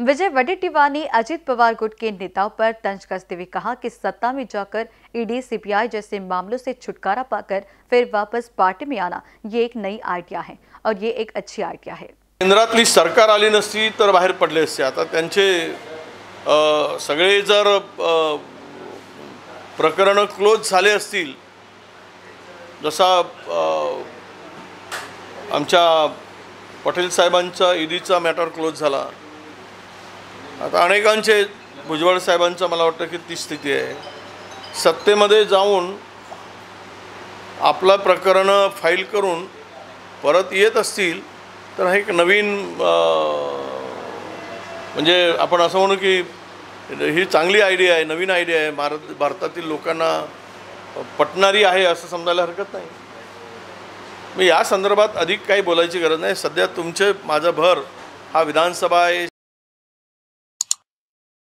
विजय वडेट्टीवार ने अजीत पवार गुट के नेताओं पर तंज कसते हुए कहा कि सत्ता में जाकर ईडी सीबीआई जैसे मामलों से छुटकारा पाकर फिर वापस पार्टी में आना ये एक नई आइडिया है और ये एक अच्छी आइडिया है। केंद्रातली सरकार आली नसती तर बाहेर पडले असते. आता त्यांचे सगळे जर प्रकरण प्रकरणं क्लोज झाले असतील जसा आमच्या पटेल साहेबांचा ईडीचा मॅटर क्लोज झाला आता अनेकांचे भुजबळ साहेबांचं मला वाटतं की ती स्थिती आहे. सत्तेमध्ये जाऊन आपलं प्रकरणं फाईल करून परत येत असतील तर हा एक नवीन म्हणजे आपण असं म्हणू की ही चांगली आयडिया आहे नवीन आयडिया आहे. भारत भारतातील लोकांना पटणारी आहे असं समजायला हरकत नाही. मी या संदर्भात अधिक काही बोलायची गरज नाही. सध्या तुमचे माझा भर हा विधानसभा आहे.